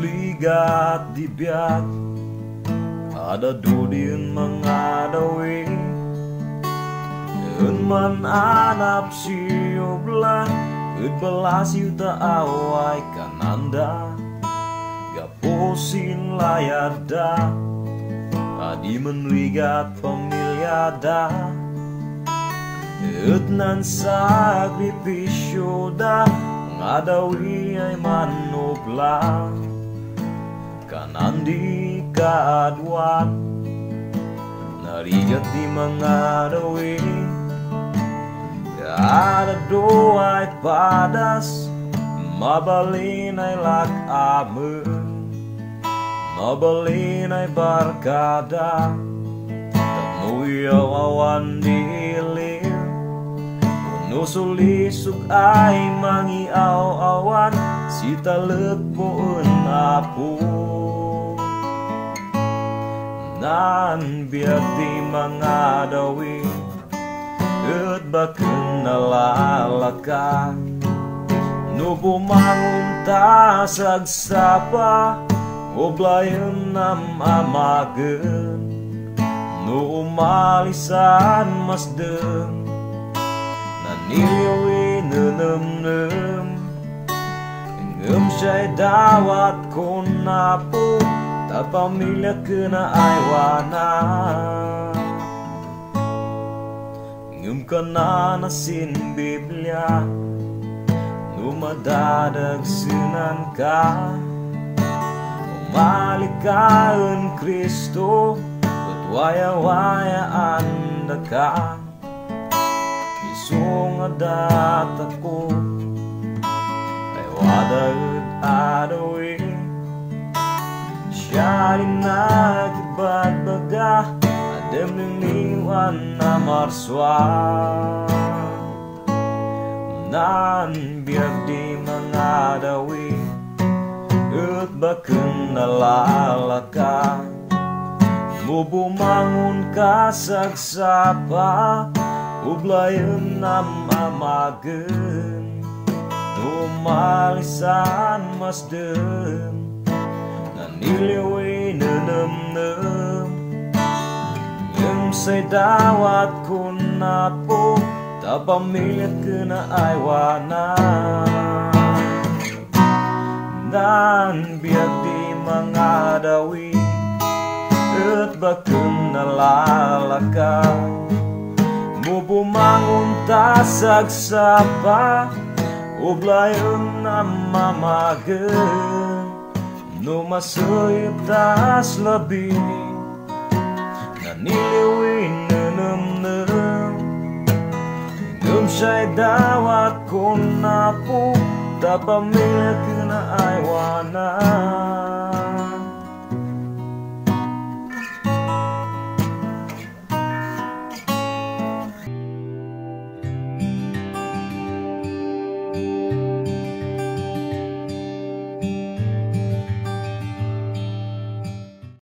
ligat di biak Ada dudin mengadawi. Dan man anap siobla Ut belas yuta awai kananda. Gaposin layada Adi menligat pemilyada Ut nan sakripisyo da Ngadawi ay manubla Kanandi kaadwan Narigat di mengadawi Ada doa ay padas Mabalin ay lakamen Mabalin ay barkada Tamuyaw awan dilim Nusulisog ay mangiaw-awan Si talep mo apo Nan biyak di mga dawi At bakit nalalaka No bumangon ta sagsapa Oblayan na mamagan No umalisan masdan Naniliwi nanamnam Ngam siya'y dawat ko na po Ta pamilya ka na ay wana. Ngam ka na nasin Biblia Numadadagsunan ka. Umalik ka en Kristo At waya-waya anda ka Isong adata ko. Ay wadaud adawi Siya rin nagbagbaga Adem niliwan na marswa. Nan biag di mga dawi At bakit nalalaka? Mo bumangon ka sagsapa ublayım nam amagın Umar isan masdım Naniliwi nınım nım Yum say dawat kunapo Tapamilit kena aywana Dan biar di mengadawi Ut bakun nalalakau Mo bumangon ta sagsapa Ublayan na mamagan No masayip tas labi Naniliwin na namnam. Ngam siya'y dawat ko na po Tapamilya ka na ay wana